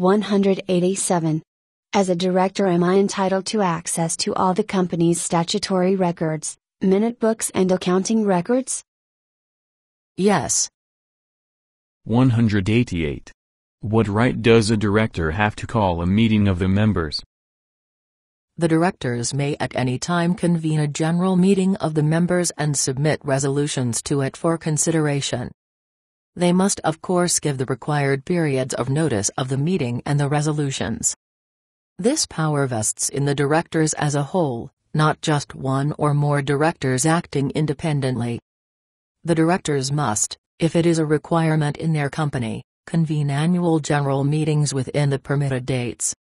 187. As a director, am I entitled to access to all the company's statutory records, minute books, and accounting records? Yes. 188. What right does a director have to call a meeting of the members? The directors may at any time convene a general meeting of the members and submit resolutions to it for consideration. They must of course give the required periods of notice of the meeting and the resolutions. This power vests in the directors as a whole, not just one or more directors acting independently. The directors must, if it is a requirement in their company, convene annual general meetings within the permitted dates.